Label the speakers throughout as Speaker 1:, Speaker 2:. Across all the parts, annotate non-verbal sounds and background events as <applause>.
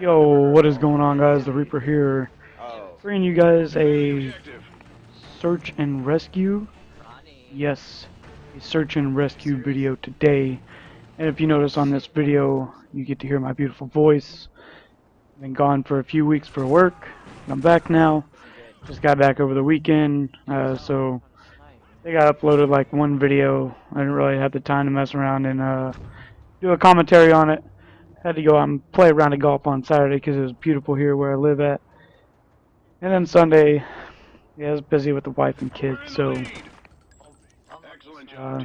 Speaker 1: Yo, what is going on guys? The Reaper here. Bringing you guys a search and rescue. Yes, a search and rescue video today. And if you notice on this video, you get to hear my beautiful voice. I've been gone for a few weeks for work. I'm back now. Just got back over the weekend, uh, so think I uploaded like one video. I didn't really have the time to mess around and uh, do a commentary on it. Had to go out and play around a round of golf on Saturday because it was beautiful here where I live at. And then Sunday, yeah, I was busy with the wife and kids, so uh,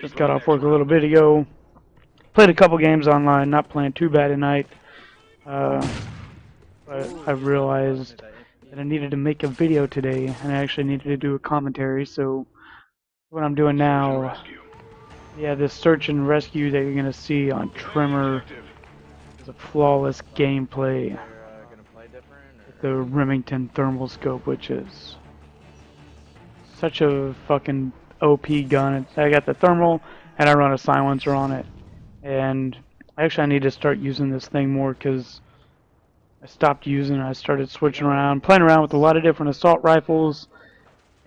Speaker 1: just got off work a little bit ago. Played a couple games online, not playing too bad tonight. Uh, but I realized that I needed to make a video today, and I actually needed to do a commentary, so what I'm doing now, yeah, this search and rescue that you're going to see on Tremor is a flawless gameplay with the Remington thermal scope, which is such a fucking OP gun. I got the thermal, and I run a silencer on it, and actually I need to start using this thing more because I stopped using it. I started switching around, playing around with a lot of different assault rifles,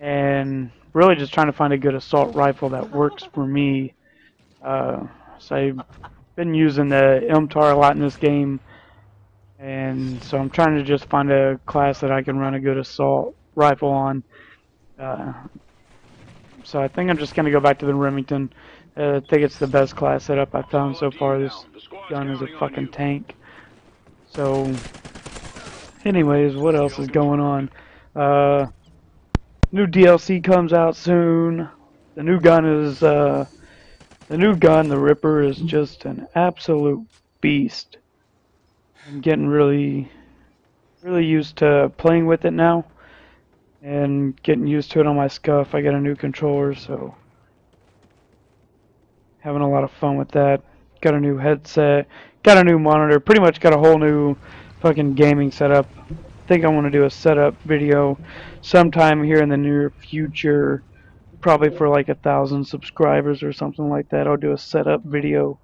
Speaker 1: and really just trying to find a good assault rifle that works for me. Uh, so I've been using the MTAR a lot in this game, and so I'm trying to just find a class that I can run a good assault rifle on. Uh, so I think I'm just going to go back to the Remington. Uh, I think it's the best class setup I've found so far. This gun is a fucking tank. So, anyways, what else is going on? Uh, new DLC comes out soon. The new gun is, uh, the new gun, the Ripper, is just an absolute beast. I'm getting really, really used to playing with it now. And getting used to it on my Scuf. I got a new controller, so having a lot of fun with that. Got a new headset, got a new monitor, pretty much got a whole new fucking gaming setup. I think I want to do a setup video sometime here in the near future, probably for like a thousand subscribers or something like that. I'll do a setup video,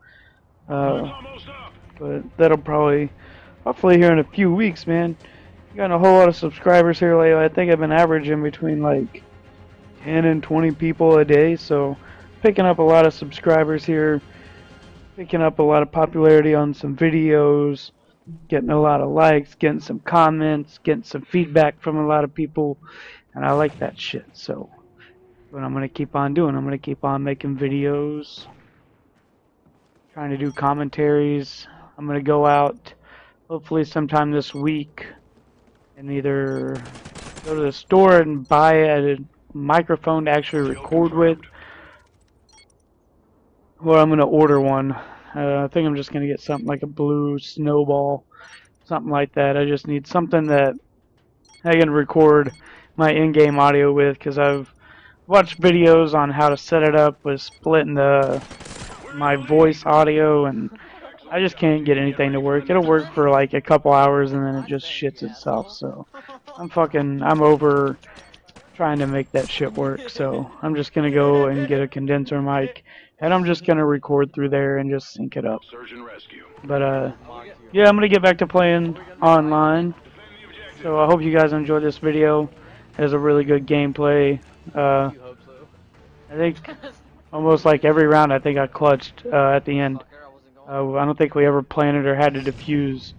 Speaker 1: uh, but that'll probably, hopefully here in a few weeks, man. Got a whole lot of subscribers here lately. I think I've been averaging between like 10 and 20 people a day, so picking up a lot of subscribers here picking up a lot of popularity on some videos, getting a lot of likes, getting some comments, getting some feedback from a lot of people, and I like that shit. So, what I'm gonna keep on doing, I'm gonna keep on making videos, trying to do commentaries. I'm gonna go out, hopefully sometime this week, and either go to the store and buy a microphone to actually record with or I'm gonna order one. Uh, I think I'm just gonna get something like a blue snowball, something like that. I just need something that I can record my in-game audio with, because I've watched videos on how to set it up with splitting the my voice audio, and I just can't get anything to work. It'll work for like a couple hours, and then it just shits itself. So I'm fucking, I'm over trying to make that shit work. So I'm just gonna go and get a condenser mic and I'm just gonna record through there and just sync it up. But uh, yeah, I'm gonna get back to playing online. So I hope you guys enjoyed this video. It was a really good gameplay. Uh, I think almost like every round, I think I clutched uh, at the end. Uh, I don't think we ever planted or had to defuse.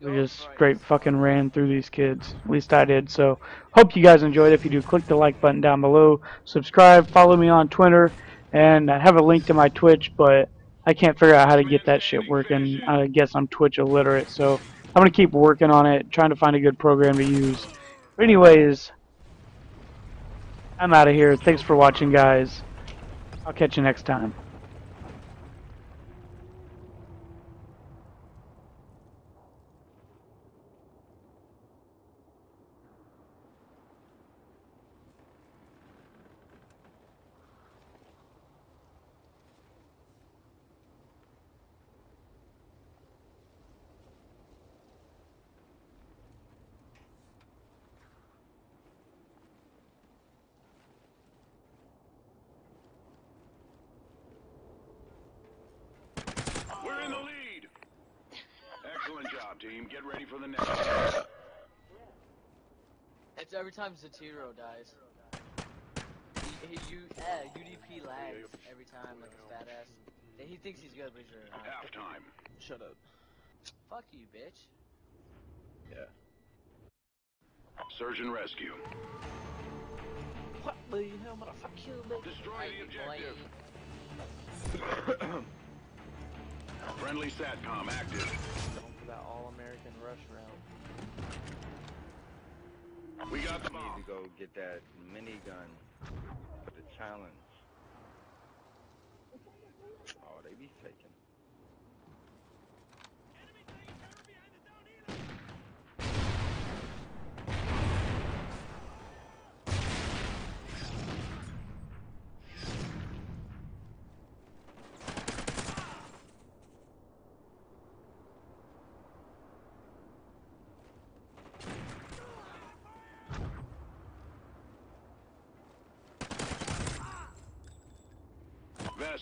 Speaker 1: We just straight fucking ran through these kids. At least I did. So hope you guys enjoyed. If you do, click the like button down below. Subscribe. Follow me on Twitter. And I have a link to my Twitch, but I can't figure out how to get that shit working. I guess I'm Twitch illiterate, so I'm going to keep working on it, trying to find a good program to use. But anyways, I'm out of here. Thanks for watching, guys. I'll catch you next time.
Speaker 2: Get ready for the next.
Speaker 3: It's every time Zatiro dies. He, he, you, yeah, UDP lags every time like a fat ass. He thinks he's good, but he's really not.
Speaker 2: Halftime.
Speaker 4: Shut up.
Speaker 3: Fuck you, bitch.
Speaker 4: Yeah.
Speaker 2: Search and rescue.
Speaker 4: What the hell, motherfucker?
Speaker 3: you, bitch.
Speaker 2: Destroy the objective. <coughs> Friendly SATCOM active.
Speaker 4: Going for that all-American rush route.
Speaker 2: We got the
Speaker 5: need to go get that minigun for the challenge.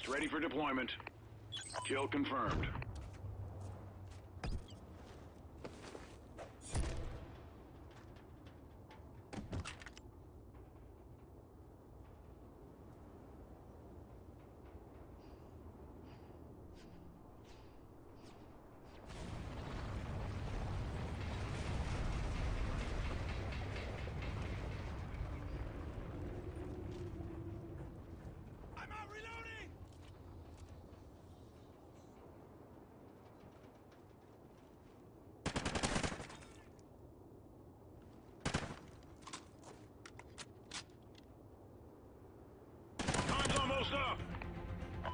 Speaker 2: Ready for deployment. Kill confirmed. Almost up.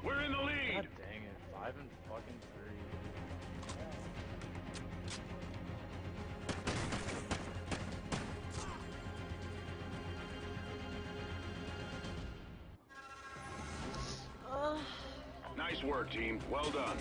Speaker 2: We're in the lead.
Speaker 4: God dang it. Five and fucking three.
Speaker 2: Nice work, team. Well done.